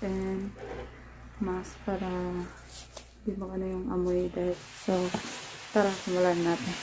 and mask para di ba ano yung amoy dahil. So, tara, simulan natin.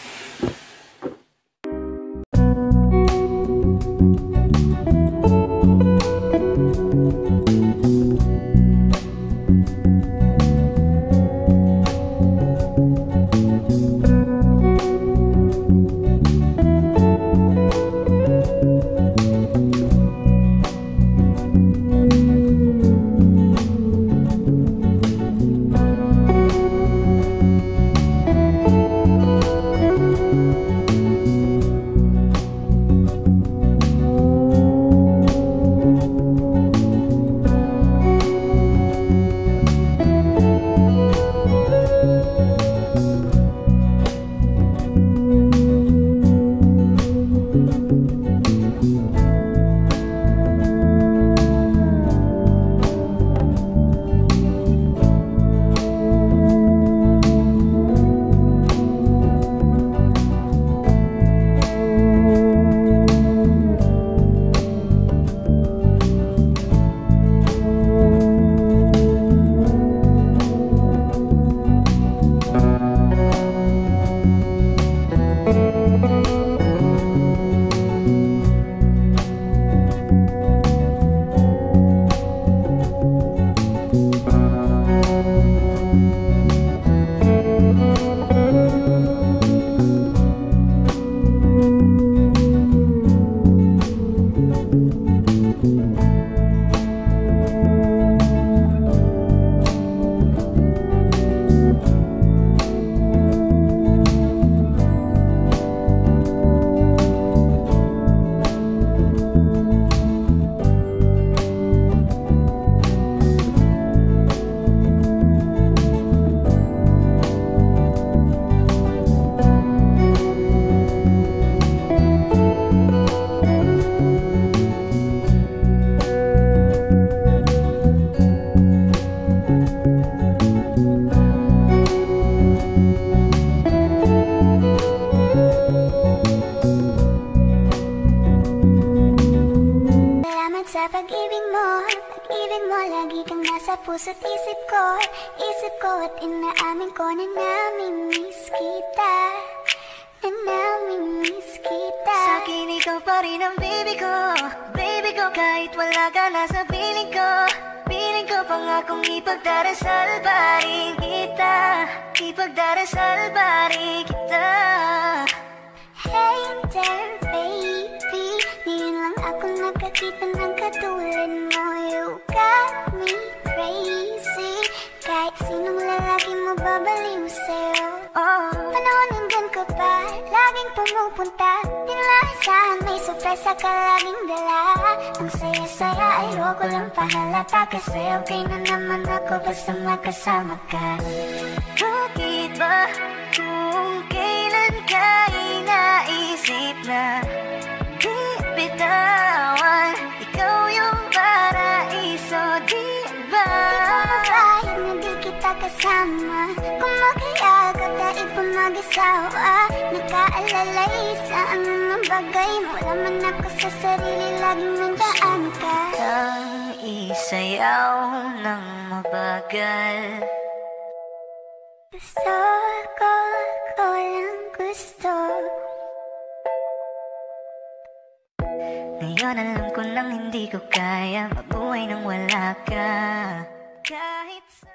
Sa pag-ibig mo. Pag-ibig mo lagi kang nasa puso't isip ko. Isip ko at inaamin ko na namimiss kita. Na namimiss kita. Sa akin ikaw pa rin ang baby ko. Baby ko kahit wala ka na sa piling ko. Piling ko pangakong ipagdarasal pa rin kita. Ipagdarasal pa rin kita nakakita ng katulad mo You got me crazy. Kahit sinong lalaki mo babaliw sa'yo Oh, Panahon nandun ka pa Laging pumupunta. Di nalasahan may sorpresa ka laging dala. Ang saya-saya ayoko lang pahalata. Kasi okay na naman ako basta makasama ka. Bakit ba kung kailan ka kasama Kung makiyagap dahil pa mag-asawa Nakaalalay sa anong bagay Wala man ako sa sarili Laging nandaan ka. Ang isayaw ng mabagal. Gusto ko, ko lang gusto. Ngayon alam ko nang hindi ko kaya. Mabuhay nang wala ka. Kahit sa